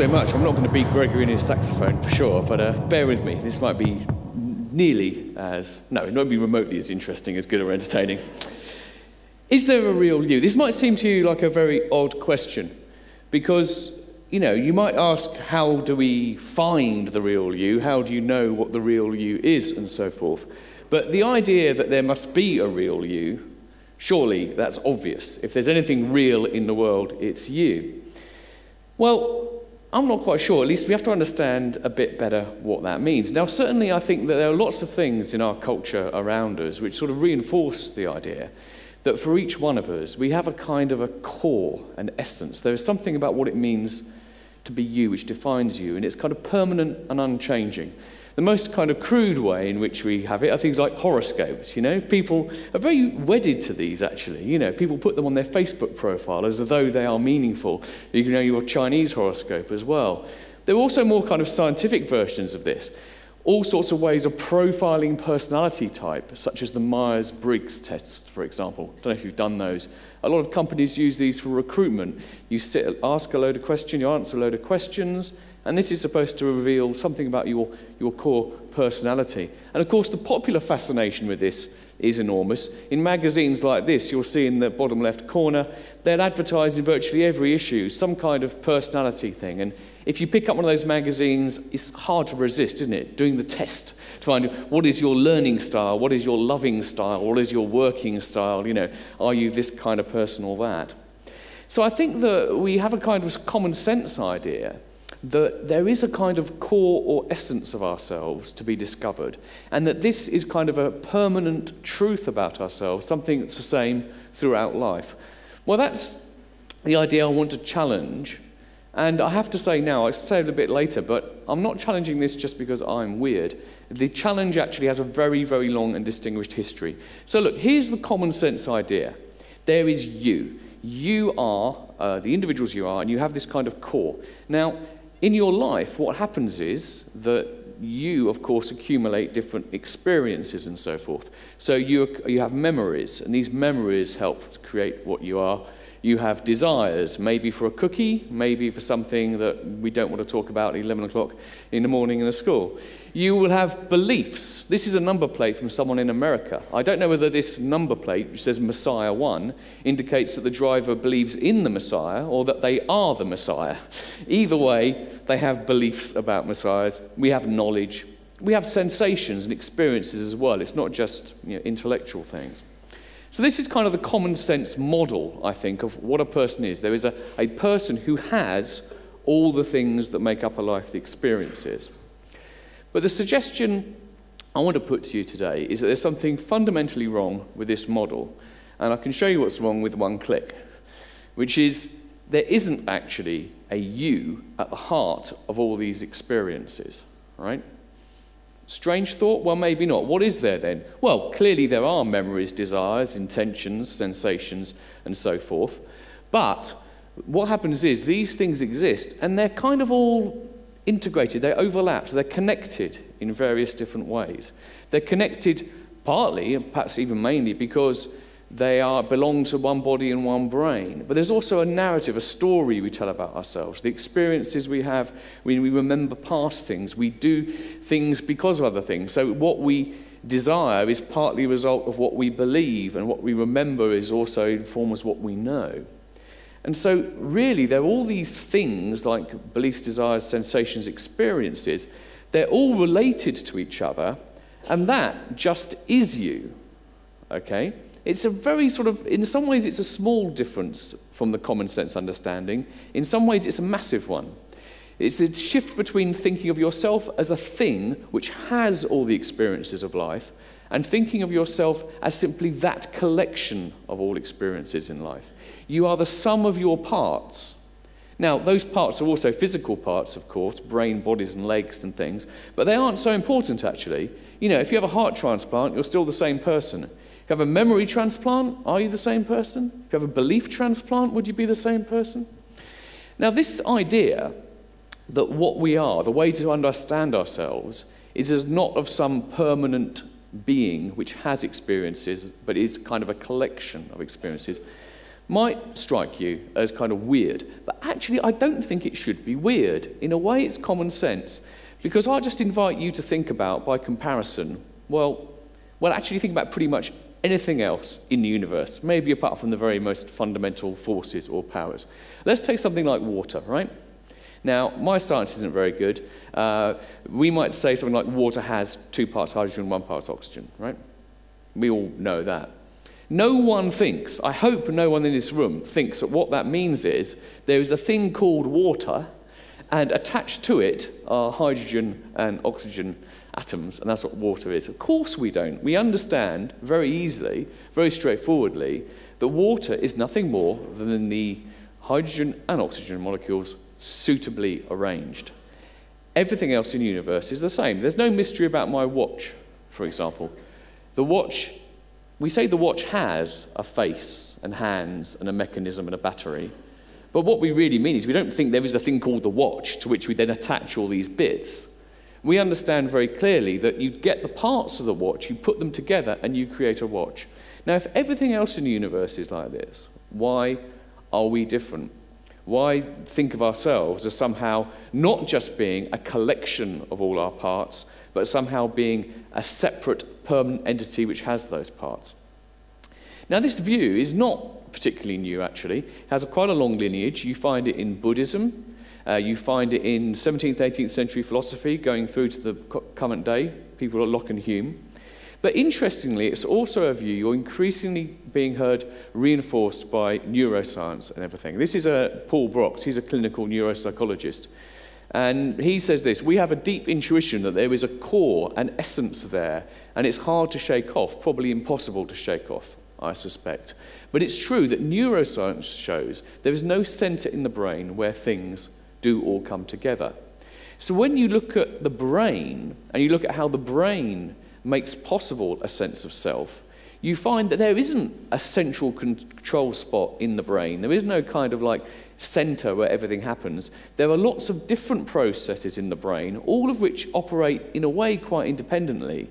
so much. I'm not going to beat Gregory in his saxophone for sure, but uh, bear with me. This might be nearly as, no, it won't be remotely as interesting, as good or entertaining. Is there a real you? This might seem to you like a very odd question because, you know, you might ask, how do we find the real you? How do you know what the real you is? And so forth. But the idea that there must be a real you, surely that's obvious. If there's anything real in the world, it's you. Well, I'm not quite sure. At least we have to understand a bit better what that means. Now, certainly, I think that there are lots of things in our culture around us which sort of reinforce the idea that for each one of us, we have a kind of a core, an essence. There is something about what it means to be you which defines you, and it's kind of permanent and unchanging. The most kind of crude way in which we have it are things like horoscopes. You know, people are very wedded to these. Actually, you know, people put them on their Facebook profile as though they are meaningful. You know, your Chinese horoscope as well. There are also more kind of scientific versions of this. All sorts of ways of profiling personality type, such as the Myers Briggs test, for example. I don't know if you've done those. A lot of companies use these for recruitment. You sit, ask a load of questions, you answer a load of questions, and this is supposed to reveal something about your, your core personality. And of course, the popular fascination with this is enormous. In magazines like this, you'll see in the bottom left corner, they'll advertise in virtually every issue some kind of personality thing. And if you pick up one of those magazines, it's hard to resist, isn't it? Doing the test to find what is your learning style, what is your loving style, what is your working style, you know, are you this kind of person or that? So I think that we have a kind of common sense idea that there is a kind of core or essence of ourselves to be discovered, and that this is kind of a permanent truth about ourselves, something that's the same throughout life. Well, that's the idea I want to challenge. And I have to say now, I'll say it a bit later, but I'm not challenging this just because I'm weird. The challenge actually has a very, very long and distinguished history. So, look, here's the common sense idea there is you. You are uh, the individuals you are, and you have this kind of core. Now, in your life, what happens is that you, of course, accumulate different experiences and so forth. So you, you have memories, and these memories help to create what you are. You have desires, maybe for a cookie, maybe for something that we don't want to talk about at 11 o'clock in the morning in the school. You will have beliefs. This is a number plate from someone in America. I don't know whether this number plate, which says Messiah 1, indicates that the driver believes in the Messiah or that they are the Messiah. Either way, they have beliefs about Messiahs. We have knowledge. We have sensations and experiences as well. It's not just you know, intellectual things. So, this is kind of the common sense model, I think, of what a person is. There is a, a person who has all the things that make up a life, the experiences. But the suggestion I want to put to you today is that there's something fundamentally wrong with this model. And I can show you what's wrong with one click, which is there isn't actually a you at the heart of all these experiences, right? Strange thought? Well, maybe not. What is there then? Well, clearly there are memories, desires, intentions, sensations, and so forth. But what happens is these things exist and they're kind of all integrated, they're overlapped, they're connected in various different ways. They're connected partly, and perhaps even mainly, because they are, belong to one body and one brain. But there's also a narrative, a story we tell about ourselves, the experiences we have when we remember past things. We do things because of other things. So what we desire is partly a result of what we believe, and what we remember is also informs what we know. And so, really, there are all these things like beliefs, desires, sensations, experiences. They're all related to each other, and that just is you. Okay? It's a very sort of, in some ways, it's a small difference from the common sense understanding. In some ways, it's a massive one. It's the shift between thinking of yourself as a thing which has all the experiences of life and thinking of yourself as simply that collection of all experiences in life. You are the sum of your parts. Now, those parts are also physical parts, of course, brain, bodies, and legs and things, but they aren't so important actually. You know, if you have a heart transplant, you're still the same person. You have a memory transplant, are you the same person? If you have a belief transplant, would you be the same person? Now, this idea that what we are, the way to understand ourselves, is as not of some permanent being which has experiences, but is kind of a collection of experiences, might strike you as kind of weird, but actually, I don't think it should be weird. In a way, it's common sense. Because I just invite you to think about, by comparison, well, well, actually think about pretty much anything else in the universe, maybe apart from the very most fundamental forces or powers. Let's take something like water, right? Now, my science isn't very good. Uh, we might say something like water has two parts hydrogen, one part oxygen, right? We all know that. No one thinks, I hope no one in this room thinks that what that means is there is a thing called water, and attached to it are hydrogen and oxygen atoms, and that's what water is. Of course, we don't. We understand very easily, very straightforwardly, that water is nothing more than the hydrogen and oxygen molecules suitably arranged. Everything else in the universe is the same. There's no mystery about my watch, for example. The watch, we say the watch has a face and hands and a mechanism and a battery. But what we really mean is we don't think there is a thing called the watch to which we then attach all these bits. We understand very clearly that you get the parts of the watch, you put them together, and you create a watch. Now, if everything else in the universe is like this, why are we different? Why think of ourselves as somehow not just being a collection of all our parts, but somehow being a separate permanent entity which has those parts? Now, this view is not particularly new, actually. It has a quite a long lineage. You find it in Buddhism, uh, you find it in 17th, 18th century philosophy going through to the current day, people like Locke and Hume. But interestingly, it's also a view you're increasingly being heard reinforced by neuroscience and everything. This is a Paul Broks, he's a clinical neuropsychologist. And he says this We have a deep intuition that there is a core, an essence there, and it's hard to shake off, probably impossible to shake off, I suspect. But it's true that neuroscience shows there is no center in the brain where things do all come together. So when you look at the brain and you look at how the brain makes possible a sense of self, you find that there isn't a central control spot in the brain. There is no kind of like center where everything happens. There are lots of different processes in the brain, all of which operate in a way quite independently.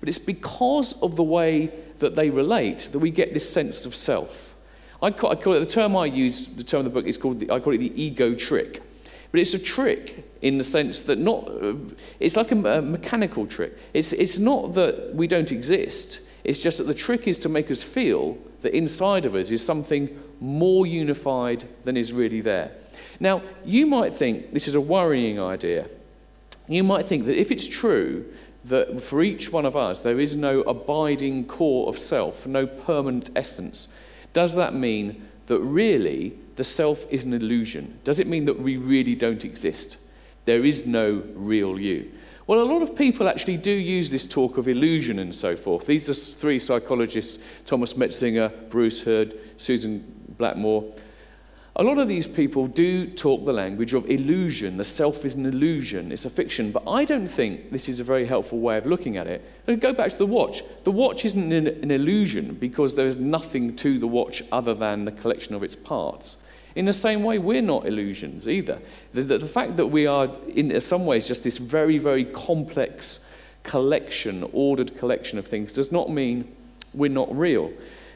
But it's because of the way that they relate that we get this sense of self. I call, it, the term I use, the term of the book is called, the, I call it the ego trick. But it's a trick in the sense that not, it's like a, a mechanical trick. It's, it's not that we don't exist, it's just that the trick is to make us feel that inside of us is something more unified than is really there. Now, you might think this is a worrying idea. You might think that if it's true that for each one of us there is no abiding core of self, no permanent essence, does that mean that really the self is an illusion? Does it mean that we really don't exist? There is no real you. Well, a lot of people actually do use this talk of illusion and so forth. These are three psychologists Thomas Metzinger, Bruce Hood, Susan Blackmore. A lot of these people do talk the language of illusion. The self is an illusion, it's a fiction. But I don't think this is a very helpful way of looking at it. And go back to the watch. The watch isn't an, illusion because there is nothing to the watch other than the collection of its parts. In the same way, we're not illusions either. The, the, the fact that we are, in some ways, just this very, very complex collection, ordered collection of things, does not mean we're not real.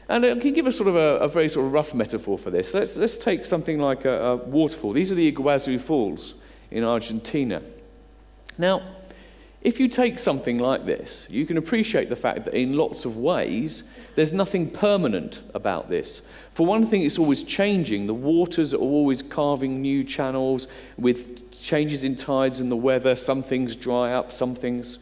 And I can give a sort of a, a, very sort of rough metaphor for this. Let's, let's take something like a, a waterfall. These are the Iguazu Falls in Argentina. Now, if you take something like this, you can appreciate the fact that in lots of ways, there's nothing permanent about this. For one thing, it's always changing. The waters are always carving new channels with changes in tides and the weather. Some things dry up, some things,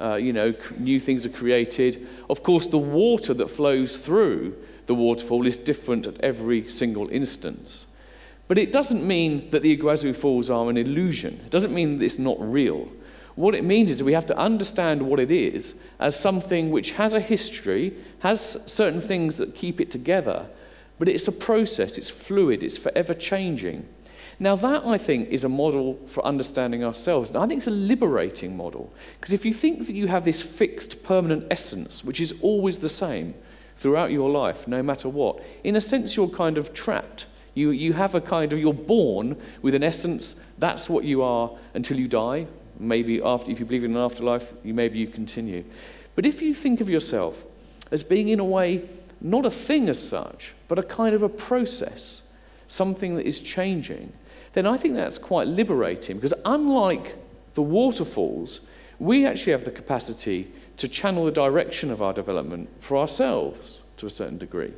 uh, you know, new things are created. Of course, the water that flows through the waterfall is different at every single instance. But it doesn't mean that the Iguazu Falls are an illusion. It doesn't mean that it's not real. What it means is we have to understand what it is as something which has a history, has certain things that keep it together, but it's a process, it's fluid, it's forever changing. Now, that I think is a model for understanding ourselves. And I think it's a liberating model. Because if you think that you have this fixed, permanent essence, which is always the same throughout your life, no matter what, in a sense, you're kind of trapped. You, you have a kind of, you're born with an essence, that's what you are until you die, Maybe after, if you believe in an afterlife, you, maybe you continue. But if you think of yourself as being, in a way, not a thing as such, but a kind of a process, something that is changing, then I think that's quite liberating because unlike the waterfalls, we actually have the capacity to channel the direction of our development for ourselves to a certain degree.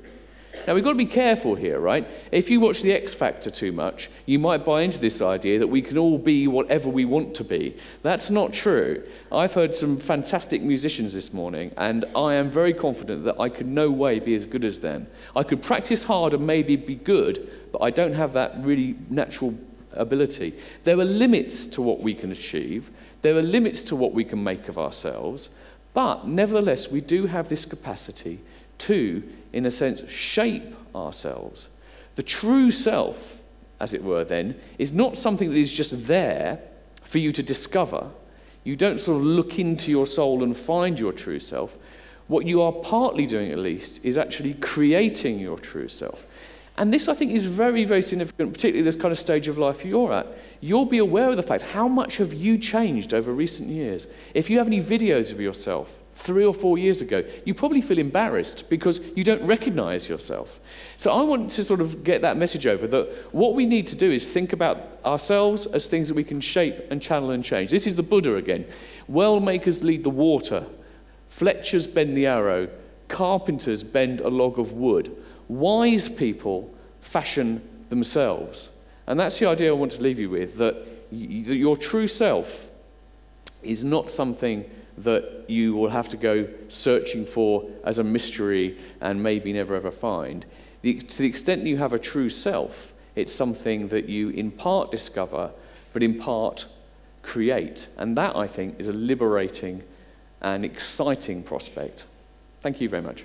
Now, we've got to be careful here, right? If you watch The X Factor too much, you might buy into this idea that we can all be whatever we want to be. That's not true. I've heard some fantastic musicians this morning, and I am very confident that I could no way be as good as them. I could practice hard and maybe be good, but I don't have that really natural ability. There are limits to what we can achieve, there are limits to what we can make of ourselves, but nevertheless, we do have this capacity to, in a sense, shape ourselves. The true self, as it were, then, is not something that is just there for you to discover. You don't sort of look into your soul and find your true self. What you are partly doing, at least, is actually creating your true self. And this, I think, is very, very significant, particularly this kind of stage of life you're at. You'll be aware of the fact how much have you changed over recent years. If you have any videos of yourself, three or four years ago, you probably feel embarrassed because you don't recognize yourself. So I want to sort of get that message over that what we need to do is think about ourselves as things that we can shape and channel and change. This is the Buddha again. Well makers lead the water, fletchers bend the arrow, carpenters bend a log of wood, wise people fashion themselves. And that's the idea I want to leave you with that your true self is not something that you will have to go searching for as a mystery and maybe never ever find. The, to the extent you have a true self, it's something that you in part discover, but in part create. And that, I think, is a liberating and exciting prospect. Thank you very much.